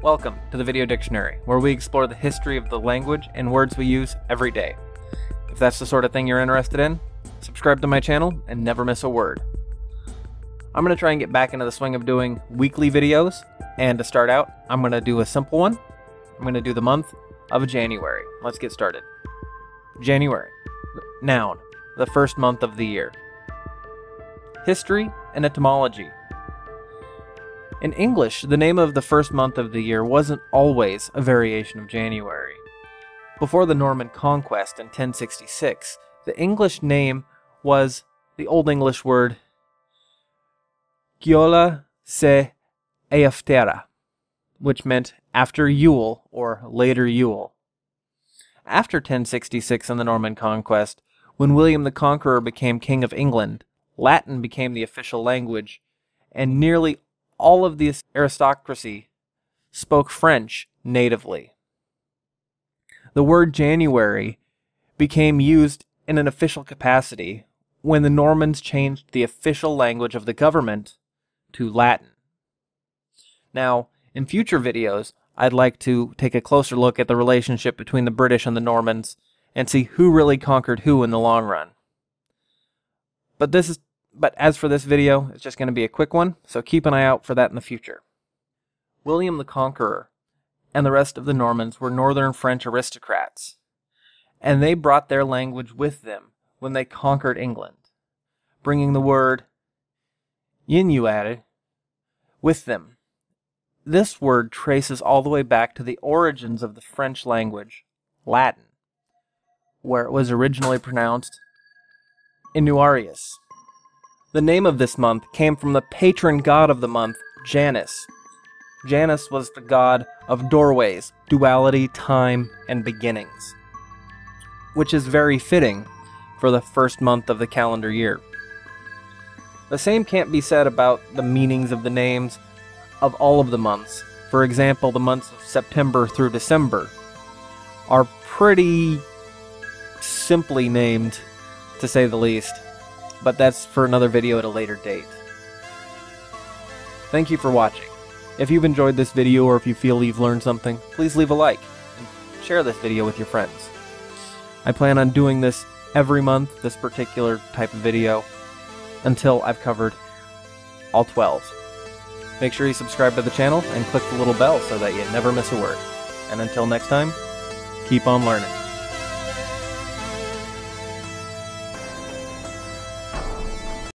Welcome to the Video Dictionary, where we explore the history of the language and words we use every day. If that's the sort of thing you're interested in, subscribe to my channel and never miss a word. I'm going to try and get back into the swing of doing weekly videos, and to start out, I'm going to do a simple one. I'm going to do the month of January. Let's get started. January. Noun. The first month of the year. History and etymology. In English, the name of the first month of the year wasn't always a variation of January. Before the Norman conquest in 1066, the English name was the Old English word Giola se Eaftera, which meant after Yule or later Yule. After 1066 and the Norman conquest, when William the Conqueror became King of England, Latin became the official language, and nearly all of the aristocracy spoke French natively. The word January became used in an official capacity when the Normans changed the official language of the government to Latin. Now, in future videos, I'd like to take a closer look at the relationship between the British and the Normans and see who really conquered who in the long run. But this is but as for this video, it's just going to be a quick one, so keep an eye out for that in the future. William the Conqueror and the rest of the Normans were northern French aristocrats, and they brought their language with them when they conquered England, bringing the word Inuit with them. This word traces all the way back to the origins of the French language, Latin, where it was originally pronounced Ianuarius. The name of this month came from the patron god of the month, Janus. Janus was the god of doorways, duality, time, and beginnings, which is very fitting for the first month of the calendar year. The same can't be said about the meanings of the names of all of the months. For example, the months of September through December are pretty simply named, to say the least but that's for another video at a later date. Thank you for watching. If you've enjoyed this video or if you feel you've learned something, please leave a like and share this video with your friends. I plan on doing this every month, this particular type of video, until I've covered all 12. Make sure you subscribe to the channel and click the little bell so that you never miss a word. And until next time, keep on learning.